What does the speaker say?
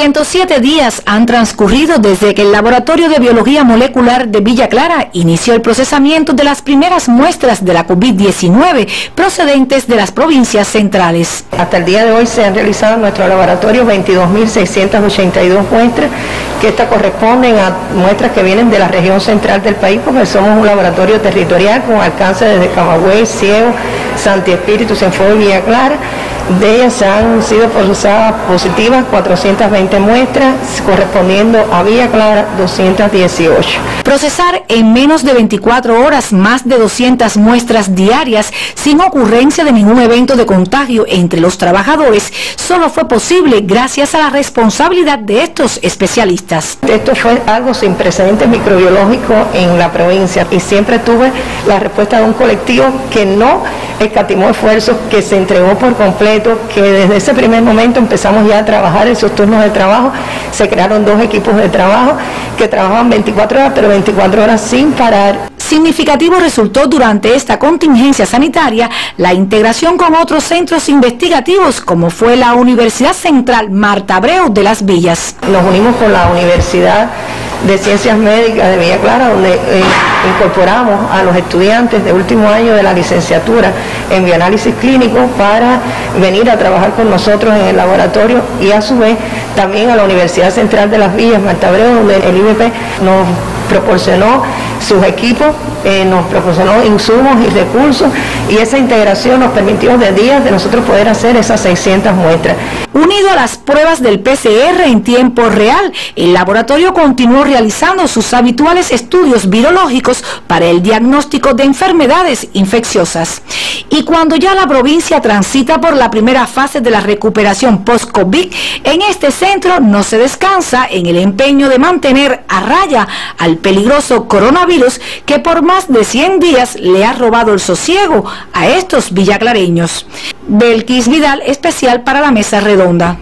107 días han transcurrido desde que el Laboratorio de Biología Molecular de Villa Clara inició el procesamiento de las primeras muestras de la COVID-19 procedentes de las provincias centrales. Hasta el día de hoy se han realizado en nuestro laboratorio 22.682 muestras, que estas corresponden a muestras que vienen de la región central del país, porque somos un laboratorio territorial con alcance desde Camagüey, Ciego, Santi Espíritu, Cienfuegos y Villa Clara. De ellas han sido procesadas positivas 420 muestras, correspondiendo a Villa Clara 218. Procesar en menos de 24 horas más de 200 muestras diarias sin ocurrencia de ningún evento de contagio entre los trabajadores solo fue posible gracias a la responsabilidad de estos especialistas. Esto fue algo sin precedentes microbiológicos en la provincia y siempre tuve la respuesta de un colectivo que no escatimó esfuerzos, que se entregó por completo, que desde ese primer momento empezamos ya a trabajar en sus turnos de trabajo, se crearon dos equipos de trabajo que trabajaban 24 horas, pero 24 horas sin parar. Significativo resultó durante esta contingencia sanitaria la integración con otros centros investigativos como fue la Universidad Central Marta Abreu de las Villas. Nos unimos con la Universidad de Ciencias Médicas de Villa Clara, donde eh, incorporamos a los estudiantes de último año de la licenciatura en bioanálisis clínico para venir a trabajar con nosotros en el laboratorio y a su vez también a la Universidad Central de las Villas, Marta donde el IBP nos proporcionó sus equipos, eh, nos proporcionó insumos y recursos y esa integración nos permitió de días de nosotros poder hacer esas 600 muestras. Unido a las pruebas del PCR en tiempo real, el laboratorio continuó realizando sus habituales estudios virológicos para el diagnóstico de enfermedades infecciosas. Y cuando ya la provincia transita por la primera fase de la recuperación post-COVID, en este centro no se descansa en el empeño de mantener a raya al peligroso coronavirus que por más de 100 días le ha robado el sosiego a estos villaclareños. Belkis Vidal, especial para la mesa redonda.